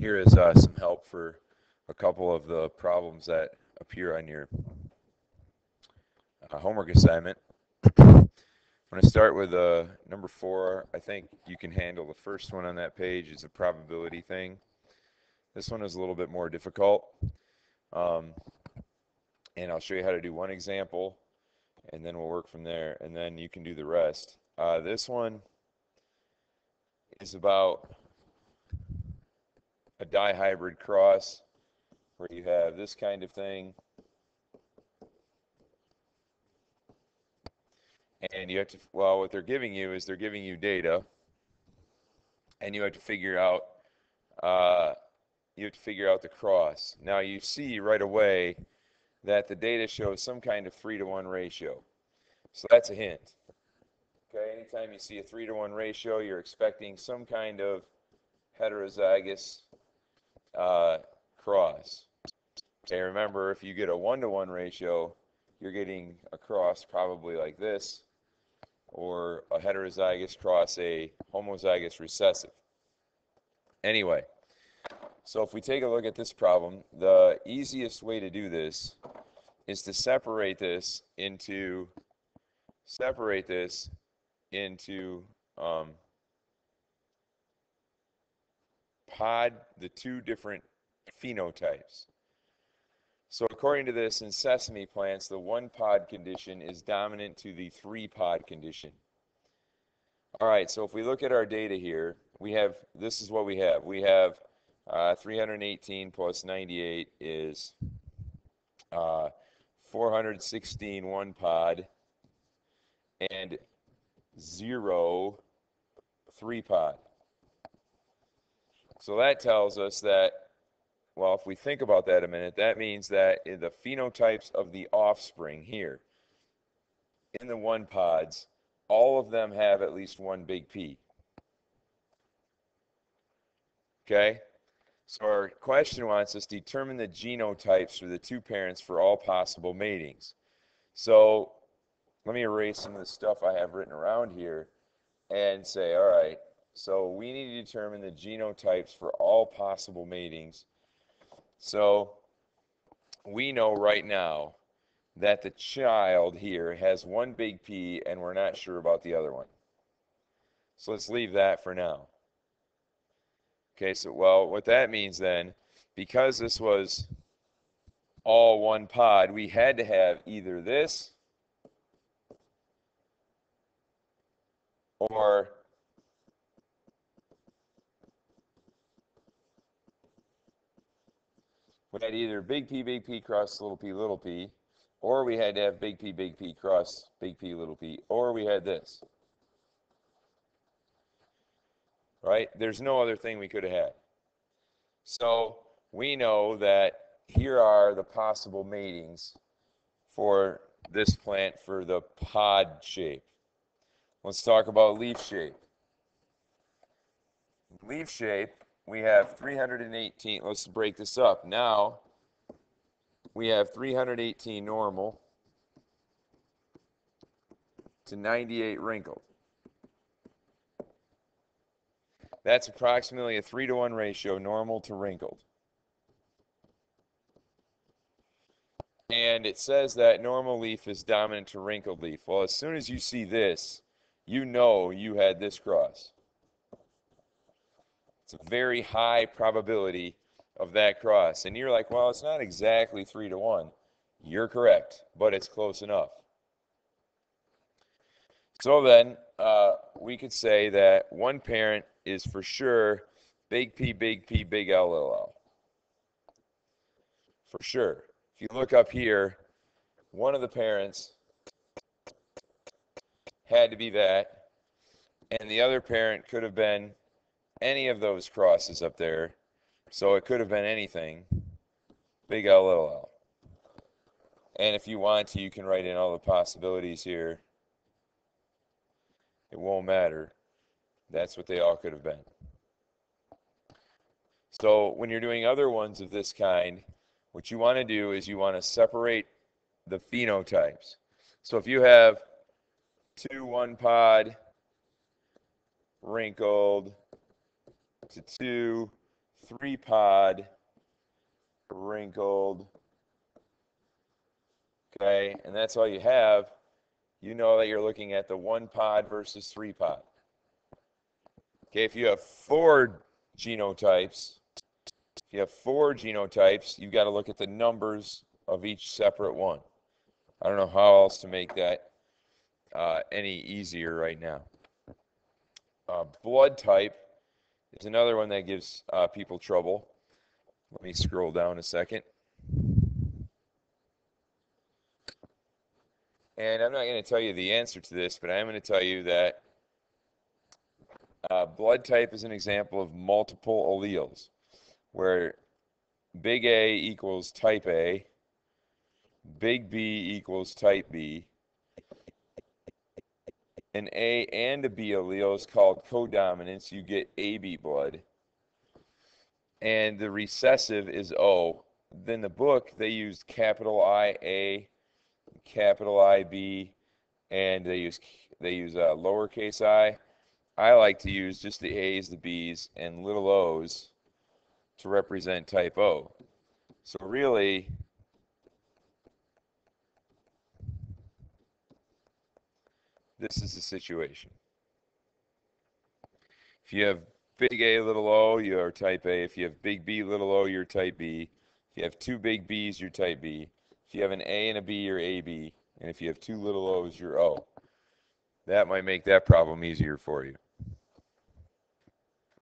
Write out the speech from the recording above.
here is uh, some help for a couple of the problems that appear on your uh, homework assignment. I'm going to start with uh, number four. I think you can handle the first one on that page. It's a probability thing. This one is a little bit more difficult. Um, and I'll show you how to do one example, and then we'll work from there, and then you can do the rest. Uh, this one is about a dihybrid cross where you have this kind of thing. And you have to well what they're giving you is they're giving you data. And you have to figure out uh, you have to figure out the cross. Now you see right away that the data shows some kind of three to one ratio. So that's a hint. Okay anytime you see a three to one ratio you're expecting some kind of heterozygous uh, cross. Okay, remember if you get a one-to-one -one ratio, you're getting a cross probably like this, or a heterozygous cross a homozygous recessive. Anyway, so if we take a look at this problem, the easiest way to do this is to separate this into separate this into um, pod the two different phenotypes. So according to this, in sesame plants, the one pod condition is dominant to the three pod condition. All right, so if we look at our data here, we have, this is what we have. We have uh, 318 plus 98 is uh, 416 one pod and zero three pod. So that tells us that, well, if we think about that a minute, that means that the phenotypes of the offspring here, in the one pods, all of them have at least one big P. Okay? So our question wants us to determine the genotypes for the two parents for all possible matings. So let me erase some of the stuff I have written around here and say, all right, so we need to determine the genotypes for all possible matings. So we know right now that the child here has one big P and we're not sure about the other one. So let's leave that for now. Okay, so well, what that means then, because this was all one pod, we had to have either this or had either big P, big P cross little p, little p, or we had to have big P, big P cross big P, little p, or we had this. Right? There's no other thing we could have had. So we know that here are the possible matings for this plant for the pod shape. Let's talk about leaf shape. Leaf shape we have 318. Let's break this up. Now, we have 318 normal to 98 wrinkled. That's approximately a 3 to 1 ratio, normal to wrinkled. And it says that normal leaf is dominant to wrinkled leaf. Well, as soon as you see this, you know you had this cross. It's a very high probability of that cross. And you're like, well, it's not exactly three to one. You're correct, but it's close enough. So then, uh, we could say that one parent is for sure big P, big P, big LLL. For sure. If you look up here, one of the parents had to be that, and the other parent could have been any of those crosses up there. So it could have been anything. Big L, little l. And if you want to, you can write in all the possibilities here. It won't matter. That's what they all could have been. So when you're doing other ones of this kind, what you want to do is you want to separate the phenotypes. So if you have two one pod, wrinkled, to two, three pod, wrinkled. Okay, and that's all you have. You know that you're looking at the one pod versus three pod. Okay, if you have four genotypes, if you have four genotypes, you've got to look at the numbers of each separate one. I don't know how else to make that uh, any easier right now. Uh, blood type is another one that gives uh, people trouble. Let me scroll down a second. And I'm not going to tell you the answer to this, but I am going to tell you that uh, blood type is an example of multiple alleles, where big A equals type A, big B equals type B, an A and a B allele is called codominance. You get AB blood. And the recessive is O. Then the book, they used capital I A, capital I B, and they use they use uh, lowercase i. I like to use just the A's, the B's, and little O's to represent type O. So really, this is the situation. If you have big A, little o, you're type A. If you have big B, little o, you're type B. If you have two big B's, you're type B. If you have an A and a B, you're AB. And if you have two little O's, you're O. That might make that problem easier for you.